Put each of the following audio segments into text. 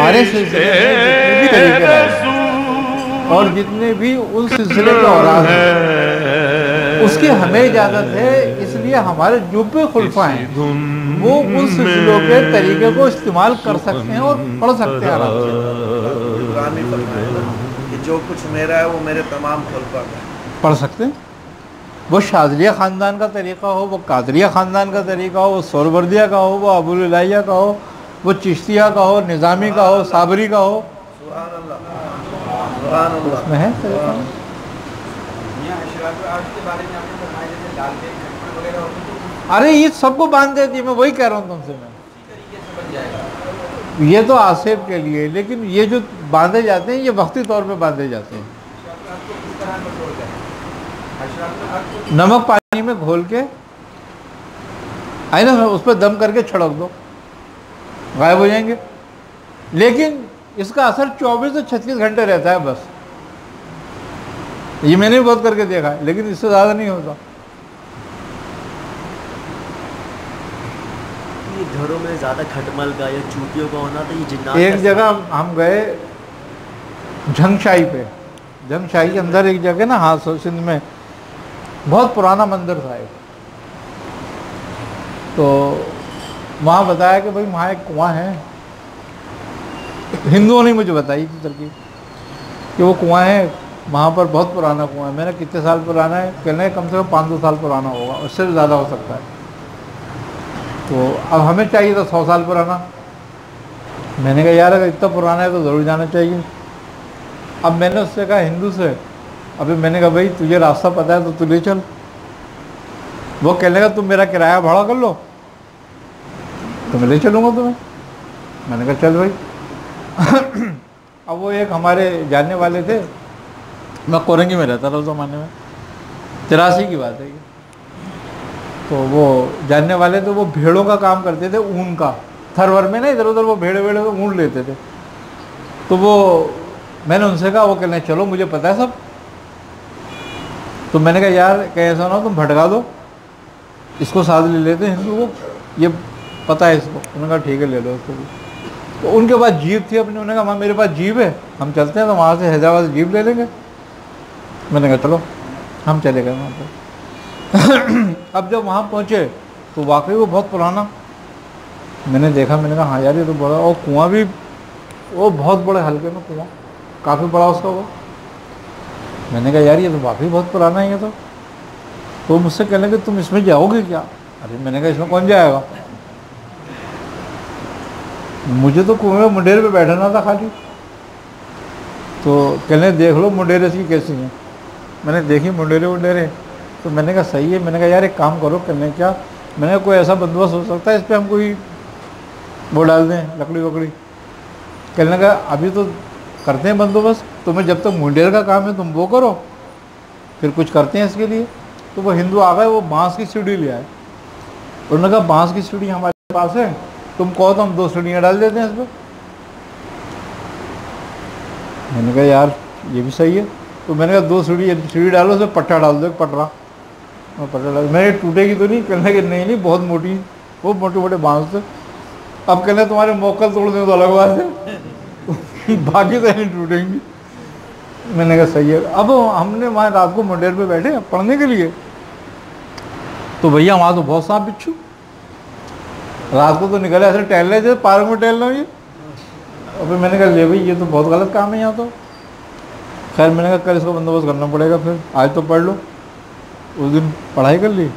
हमारे सिलसिले और जितने भी उस सिलसिले के औराद हैं उसकी हमें इजाज़त है इसलिए हमारे जो भी खुलफा हैं वो उन सिलसिलों के तरीके को इस्तेमाल कर सकते हैं और पढ़ सकते हैं आराम से। जो कुछ मेरा है वो मेरे तमाम खुलफा का पढ़ सकते हैं? वो शाजलिया ख़ानदान का तरीका हो वो कादरिया ख़ानदान का तरीका हो वो सोरवर्दिया का हो वो अबुल्लाहिया का हो वो चिश्तिया का हो निज़ामी का हो साबरी का हो। उसमें है? अरे ये सबको बाँध देती है मैं वही कह रहा हूँ तुमसे मैं। ये तो आसेब के लिए लेकिन ये जो बांधे जाते हैं ये वक्ती तौर पे बांधे जाते हैं। नमक पानी में घोल के आई ना उस पर दम करके छिड़क दो। गायब हो जाएँगे। लेकिन इसका असर 24 से 36 घंटे रहता है बस। ये मैंने भी बहुत करके देखा है लेकिन इससे ज़्यादा नहीं होता। घरों में ज़्यादा खटमल का या चूतियों का होना तो ये जिन्नात एक जगह हम गए झंगशाही पे। झंगशाही के अंदर एक जगह ना हाँ सिंध में बहुत पुराना मंदिर था एक। तो वहाँ बताया कि भाई वहाँ एक कुआँ है। हिंदुओं ने मुझे बताई थी तरकीब कि वो कुआँ है, वहाँ पर बहुत पुराना कुआँ है। मैंने कितने साल पुराना है? कहने कम से कम पाँच सौ साल पुराना होगा, उससे ज़्यादा हो सकता है। तो अब हमें चाहिए था सौ साल पुराना। मैंने कहा, यार, अगर इतना पुराना है तो ज़रूर जाना चाहिए। अब मैंने उससे कहा, हिंदू से। अभी मैंने कहा, भाई, तुझे रास्ता पता है तो तू ले चल। वो कहने लगा, तुम मेरा किराया भाड़ा कर लो। तो मैं ले चलूँगा तुम्हें। मैंने कहा, चल भाई। अब वो एक हमारे जानने वाले थे। मैं कोरंगी में रहता था उस ज़माने में। तिरासी की बात है ये। तो वो जानने वाले तो वो भेड़ों का काम करते थे, ऊन का। थरवर में ना इधर उधर वो भेड़े भेड़े को ऊन लेते थे। तो वो, मैंने उनसे कहा, वो कहने, चलो, मुझे पता है सब। तो मैंने कहा, यार, कहीं ऐसा ना तुम भटका दो। इसको साथ ले लेते हैं को ये पता है इसको। उन्होंने कहा ठीक है ले लो इसको भी। तो उनके पास जीप थी अपनी। उन्होंने कहा "माँ, मेरे पास जीप है हम चलते हैं तो वहाँ से हैदराबाद जीप ले लेंगे। मैंने कहा चलो हम चले गए वहाँ पर। अब जब वहाँ पहुँचे तो वाकई वो बहुत पुराना। मैंने देखा मैंने कहा हाँ यार ये तो बड़ा और कुआँ भी वो बहुत बड़े हल्के में कुआँ काफ़ी बड़ा उसका वो। मैंने कहा यार ये तो वाकई बहुत पुराना है ये तो। तो मुझसे कहने लगे तुम इसमें जाओगे क्या? अरे मैंने कहा इसमें कौन जाएगा? मुझे तो कुएँ में मुंडेर पे बैठना था खाली। तो कहने, देख लो मुंडेरे इसकी कैसी हैं। मैंने देखी मुंडेरे मुंडेरे तो मैंने कहा, सही है। मैंने कहा, यार, एक काम करो कहने क्या? मैंने कोई ऐसा बंदोबस्त हो सकता है इस पर हम कोई वो डाल दें, लकड़ी वकड़ी? कहने लगा, अभी तो करते हैं बंदोबस्त। तुम्हें जब तक मुंडेर का काम है, तुम वो करो। फिर कुछ करते हैं इसके लिए। तो वो हिंदू आ गए, वो बाँस की सीढ़ी ले आए। उन्होंने कहा, बाँस की सीढ़ी हमारे पास है। तुम कहो तो हम दो सीढ़ियाँ डाल देते हैं इस पर मैंने कहा, यार, ये भी सही है। तो मैंने कहा, दो सीढ़ी सीढ़ी डालो, उसमें पट्टा डाल दो, एक पटरा। और पट्टा डाल मैंने टूटेगी तो नहीं? कहने कि नहीं नहीं, बहुत मोटी, बहुत मोटे मोटे बाँस थे। अब कहने तुम्हारे मोकल तोड़ दें तो अलग बात है। बाकी तो नहीं टूटेंगी। मैंने कहा, सही है। अब हमने वहाँ रात को मंडेर पे बैठे, पढ़ने के लिए। तो भैया, वहाँ तो बहुत सांप बिच्छू। रात को तो निकले ऐसे टहल रहे थे पार्क में टहल रहा ये और फिर मैंने कहा, ले भाई, ये तो बहुत गलत काम है यहाँ तो। खैर, मैंने कहा, कल इसका बंदोबस्त करना पड़ेगा फिर। आज तो पढ़ लो। उस दिन पढ़ाई कर ली।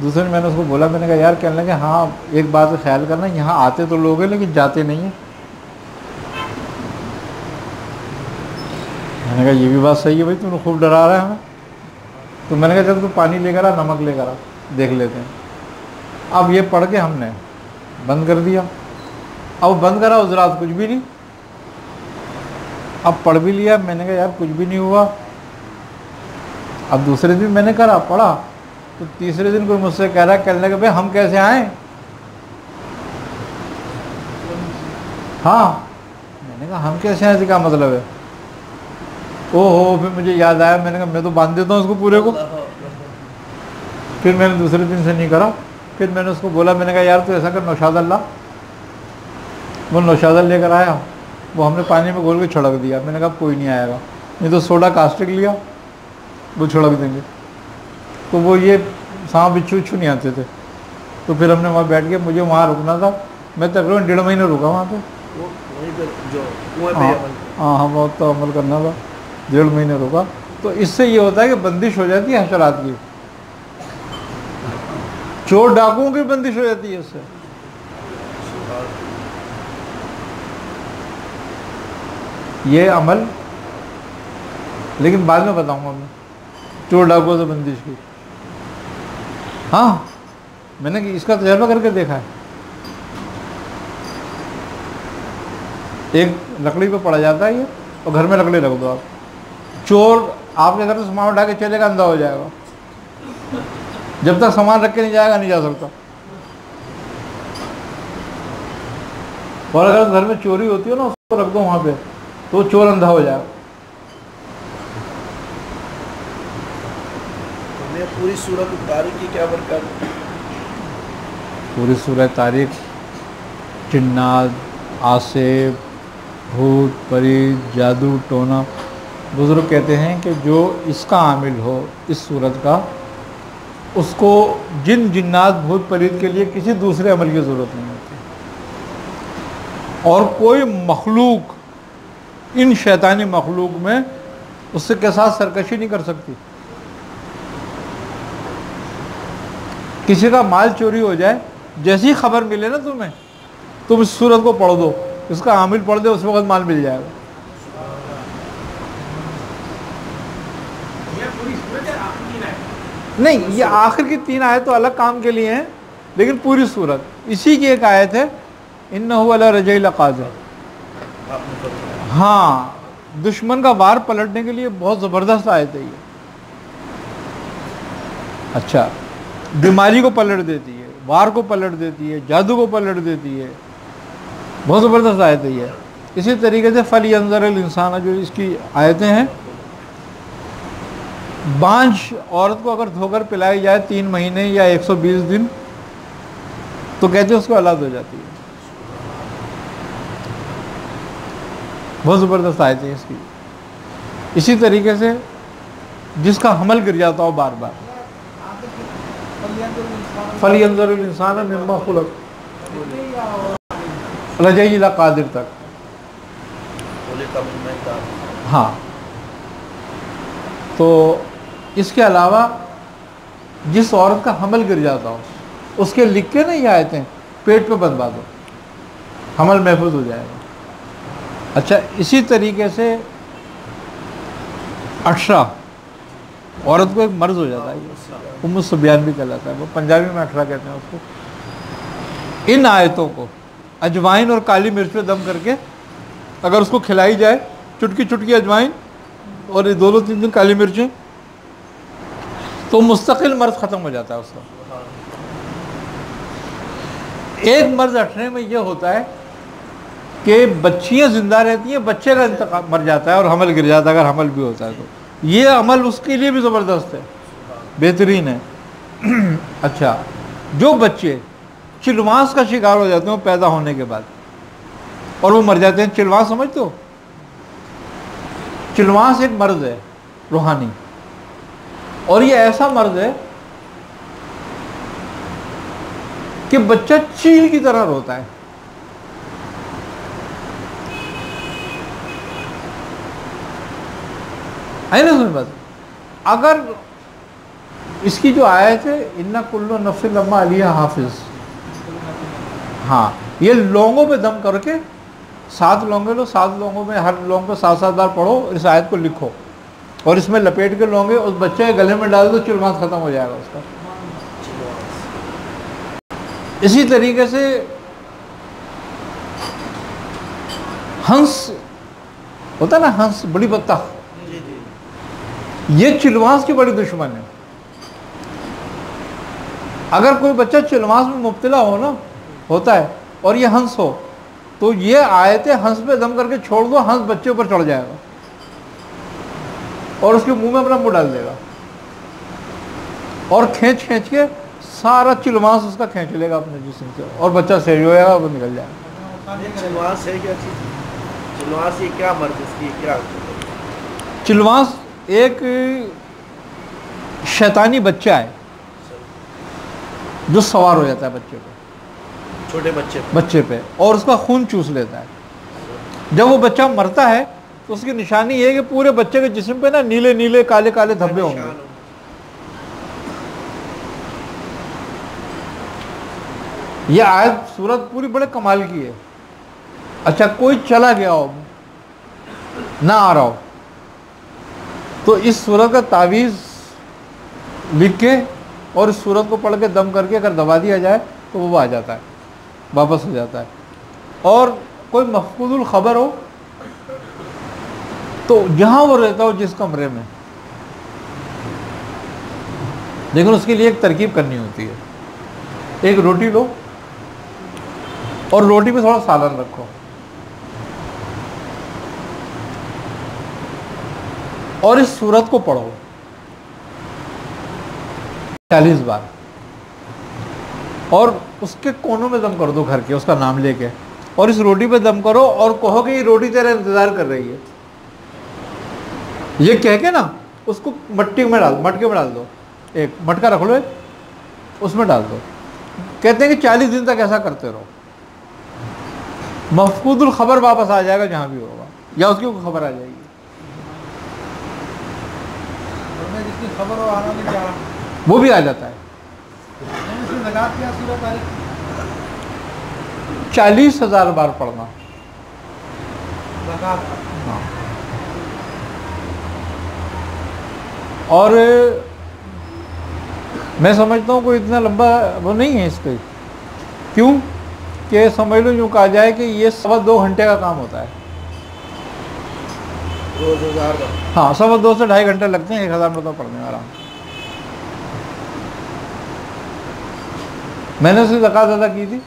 दूसरे दिन मैंने उसको बोला, मैंने कहा, यार, कहने लगे हाँ एक बात का ख्याल करना, यहाँ आते तो लोग हैं, लेकिन जाते नहीं हैं। मैंने कहा, ये भी बात सही है भाई तुमने खूब डरा रहा है हमें। तो मैंने कहा, चल, तू पानी लेकर आ, नमक लेकर आ, देख लेते हैं। अब ये पढ़ के हमने बंद कर दिया। अब बंद करा उस रात कुछ भी नहीं। अब पढ़ भी लिया मैंने कहा यार कुछ भी नहीं हुआ। अब दूसरे दिन मैंने करा पढ़ा। तो तीसरे दिन कोई मुझसे कह रहा कहने लगे भाई हम कैसे आए? हाँ। मैंने कहा हम कैसे आए? इसका मतलब है। ओहो फिर मुझे याद आया मैंने कहा मैं तो बाँध देता हूँ उसको पूरे को। फिर मैंने दूसरे दिन से नहीं करा। फिर मैंने उसको बोला मैंने कहा यार तू ऐसा कर नौशाद ला वो नौशाद लेकर आया वो हमने पानी में घोल के छिड़क दिया। मैंने कहा कोई नहीं आएगा। नहीं तो सोडा कास्टिक लिया वो छिड़क देंगे। तो वो ये सांप बिच्छू उच्छू नहीं आते थे। तो फिर हमने वहाँ बैठ के मुझे वहाँ रुकना था। मैं तकरीबन डेढ़ महीने रुका वहाँ पे। हाँ हाँ हम बहुत तो अमल करना था। डेढ़ महीने रुका। तो इससे ये होता है कि बंदिश हो जाती है हशरात की। चोर डाकुओं की बंदिश हो जाती है इससे ये अमल, लेकिन बाद में बताऊँगा मैं, चोर डाकुओं से बंदिश की। हाँ मैंने इसका तजर्बा करके देखा है। एक लकड़ी पे पड़ा जाता है ये, और घर में लकड़ी रख दो आप। चोर आपके घर से सामान उठा के चलेगा, अंधा हो जाएगा। जब तक सामान रख के नहीं जाएगा नहीं जा सकता। और अगर घर में चोरी होती है ना उसको रख दो वहाँ पे तो चोर अंधा हो जाएगा। पूरी सूरत उतारी की क्या बरकत पूरी सूरह तारीख चिन्नाद आसेब भूत परी जादू टोना बुज़ुर्ग कहते हैं कि जो इसका आमिल हो इस सूरत का उसको जिन जिन्नात भूत परीत के लिए किसी दूसरे अमल की ज़रूरत नहीं होती। और कोई मखलूक, इन शैतानी मखलूक में उससे के साथ सरकशी नहीं कर सकती? किसी का माल चोरी हो जाए, जैसी खबर मिले ना तुम्हें, तुम इस सूरत को पढ़ दो, इसका आमिल पढ़ दो, उस वक्त माल मिल जाएगा। नहीं, ये आखिर की तीन आयत तो अलग काम के लिए हैं, लेकिन पूरी सूरत। इसी की एक आयत है इन काजर आपने फरमाया हाँ दुश्मन का वार पलटने के लिए बहुत ज़बरदस्त आयत है ये। अच्छा बीमारी को पलट देती है, वार को पलट देती है, जादू को पलट देती है, बहुत ज़बरदस्त आयत है ये। इसी तरीके से फली अंजर इंसान, जो इसकी आयतें हैं बांझ औरत को अगर धोकर पिलाई जाए तीन महीने या 120 दिन तो कहते हैं उसको औलाद हो जाती है? बहुत ज़बरदस्त आयत है इसकी। इसी तरीके से जिसका हमल गिर जाता हो बार बार फली अंजर इंसान मम्मा खुलक। रजईला कादिर तक। था हाँ। तो इसके अलावा जिस औरत का हमल गिर जाता हो, उसके लिख के नहीं आए थे, पेट पे बंधवा दो हमल महफूज हो जाएगा। अच्छा इसी तरीके से अठरा, औरत को एक मर्ज हो जाता है। उम्म सुबियान भी कहलाता है, वो पंजाबी में अठरा कहते हैं उसको। इन आयतों को, अजवाइन और काली मिर्च पे दम करके, अगर उसको खिलाई जाए चुटकी चुटकी अजवाइन और ये दोनों तीन दिन काली मिर्चें तो मुस्तकिल मर्ज ख़त्म हो जाता है उसका। एक मर्ज हटने में यह होता है कि बच्चियाँ ज़िंदा रहती हैं, बच्चे का इंतकाल मर जाता है और हमल गिर जाता है, अगर हमल भी होता है तो। ये अमल उसके लिए भी ज़बरदस्त है, बेहतरीन है। अच्छा जो बच्चे चिलवास का शिकार हो जाते हैं पैदा होने के बाद, और वो मर जाते हैं, चिलवास समझते हो? चिलवास एक मर्ज है, रूहानी। और ये ऐसा मर्ज है कि बच्चा चील की तरह रोता है। है ना समझ बात? अगर इसकी जो आयत है, इन्ना कुल्लो नफ्स लम्मा अलिया हाफिज। हाँ ये लोगों पे दम करके सात लोंगे लो, सात लोगों में हर लोगों को सात सात बार पढ़ो, इस आयत को लिखो। और इसमें लपेट के लोगे उस बच्चे के गले में डाल दो चिलमास खत्म हो जाएगा उसका। इसी तरीके से हंस होता है ना हंस बड़ी बत्ता। ये चिलवास की बड़ी दुश्मन है। अगर कोई बच्चा चिलवास में मुब्तला हो ना होता है और ये हंस हो तो ये आयतें हंस पे दम करके छोड़ दो हंस बच्चे ऊपर चढ़ जाएगा। और उसके मुँह में अपना मुँह डाल देगा। और खींच खींच के सारा चिलवास उसका खींच लेगा अपने जिसम से। और बच्चा सही हो जाएगा वो निकल जाएगा। चिलवास है ये क्या इसकी क्या चिलवास एक शैतानी बच्चा है जो सवार हो जाता है बच्चे पे। छोटे बच्चे पे। बच्चे पे। और उसका खून चूस लेता है। जब वो बच्चा मरता है तो उसकी निशानी ये है कि पूरे बच्चे के जिस्म पे ना नीले नीले काले काले धब्बे होंगे। ये आयत सूरत पूरी बड़े कमाल की है। अच्छा कोई चला गया हो ना आ रहा हो तो इस सूरत का तावीज़ लिख के और इस सूरत को पढ़ के दम करके अगर दबा दिया जाए तो वो आ जाता है वापस हो जाता है। और कोई मफकूदुल ख़बर हो तो जहाँ वो रहता हो जिस कमरे में। लेकिन उसके लिए एक तरकीब करनी होती है। एक रोटी लो और रोटी में थोड़ा सालन रखो। और इस सूरत को पढ़ो। चालीस बार। और उसके कोनों में दम कर दो घर के, उसका नाम लेके। और इस रोटी पे दम करो और कहो कि ये रोटी तेरा इंतज़ार कर रही है। ये कह के ना उसको मट्टी में डाल मटके में डाल दो। एक मटका रख लो एक उसमें डाल दो। कहते हैं कि चालीस दिन तक ऐसा करते रहो। मफकूदुल खबर वापस आ जाएगा जहाँ भी होगा या उसकी खबर आ जाएगी। खबर वो भी आ जाता है। चालीस हज़ार बार पढ़ना जक़ात हाँ। और मैं समझता हूँ कोई इतना लंबा वो नहीं है इसका। क्यों? कि समझ लो यूँ कहा जाए कि ये सवा दो घंटे का काम होता है। हाँ सवा दो से ढाई घंटे लगते हैं एक हज़ार मतलब पढ़ने में आराम मैंने उसकी जक़ात अदा की थी।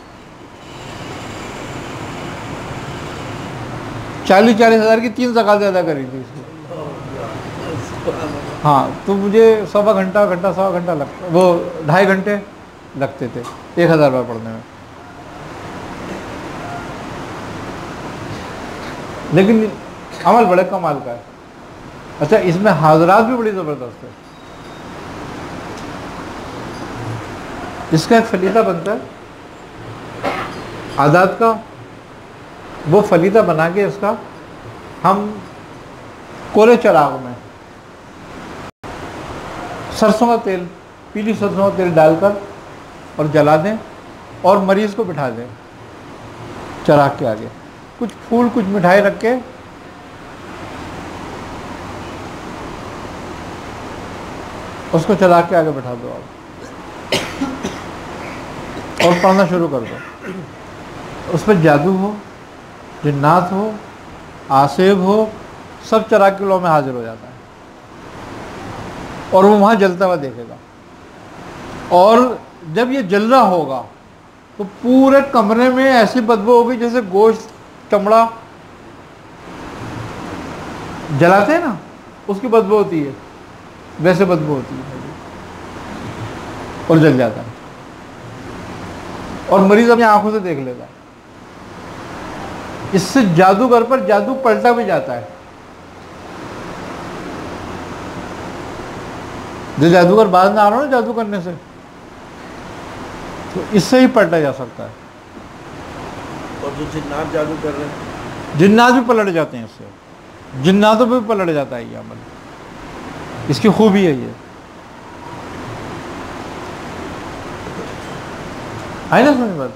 चालीस चालीस हज़ार की तीन जक़ात अदा करी थी इसकी। हाँ तो मुझे सवा घंटा घंटा, सवा घंटा लग, वो ढाई घंटे लगते थे, एक हज़ार बार पढ़ने में। लेकिन अमल बड़े कमाल का है। अच्छा इसमें हाजरात भी बड़ी ज़बरदस्त है। इसका एक फलीता बनता है। आज़ाद का, वो फलीता बना के इसका हम कोले चराग में सरसों का तेल, पीली सरसों का तेल डालकर और जला दें और मरीज़ को बिठा दें चराग के आगे। कुछ फूल, कुछ मिठाई रख के उसको चला के आगे बैठा दो आप। और पढ़ना शुरू कर दो। उस पर जादू हो, जिन्नात हो, आसेब हो, सब चराग किलो में हाजिर हो जाता है। और वो वहाँ जलता हुआ देखेगा। और जब ये जल रहा होगा तो पूरे कमरे में ऐसी बदबू होगी जैसे गोश्त चमड़ा जलाते हैं ना, उसकी बदबू होती है, वैसे बदबू होती है। और जल जाता है। और मरीज़ अपनी आँखों से देख लेता है। इससे जादूगर पर जादू पलटा भी जाता है। जो जादूगर बाद में आ रहा हो ना जादू करने से तो इससे ही पलटा जा सकता है। और जो जिन्नात जादू कर रहे हैं। जिन्नात भी पलट जाते हैं इससे। जिन्नातों पर भी पलट जाता है ये अमल। इसकी खूबी है ये। आई ना समझ बात?